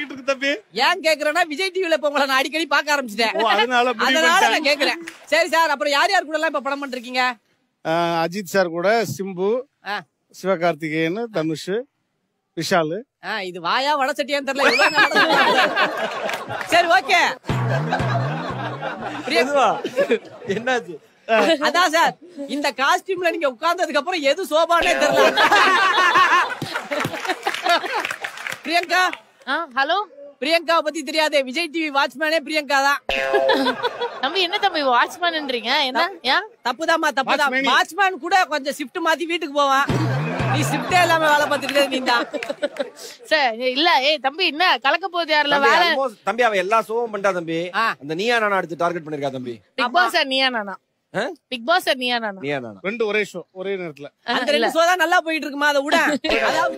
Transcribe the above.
ஆகிட்டு இருக்கு தம்பி. ஏன் கேக்குறேன்னா விஜய் டிவில இப்ப உங்களை நான் அடிக்கடி பார்க்க ஆரம்பிச்சிட்டேன். அதனால அதனால. நான் கேக்குறேன். சரி சார் அப்புறம் யார் யார் கூட எல்லாம் இப்ப படம் ஆஹ் அஜித் சார் கூட சிம்பு. சிவகார்த்திகேயன் தனுஷ் விஷால். ஆ, இது வாயா வட சட்டியான்னு தெரியல. சரி ஓகே. என்னாச்சு? அதான் சார் இந்த காஸ்டியூம்ல நீங்க உட்கார்ந்ததுக்கு அப்புறம் எது சோபானே தெரியல. பிரியங்கா ஹலோ? பிரியங்காவை பத்தி தெரியாதே. விஜய் டிவி வாட்ச்மேனே பிரியங்கா தான் தம்பி என்ன தம்பி வாட்ச்மேன்ன்றீங்க என்ன? ஏன் தப்புதாம்மா தப்புதான். வாட்ச்மேன் கூட கொஞ்சம் ஷிஃப்ட் மாத்தி வீட்டுக்கு போவான். நீ ஷிஃப்டே இல்லாம வேலை பார்த்துட்டு நீ தான் சார் இல்ல ஏய் தம்பி என்ன? கலக்க போகுது யாருல? வேலை தம்பி அவ எல்லா ஷோவும் பண்ணிட்டா தம்பி. அந்த நீயா நானா அடுத்து டார்கெட் பண்ணிருக்கா தம்பி? Big pass sir Neeya Naana? Big pass sir Neeya Naana? Neeya Naana? ரெண்டு ஒரே ஷோ ஒரே நேரத்துல. அந்த ரெண்டு சோ தான் நல்லா போயிட்டு இருக்குமா? அதை விட. அதாவது